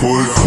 put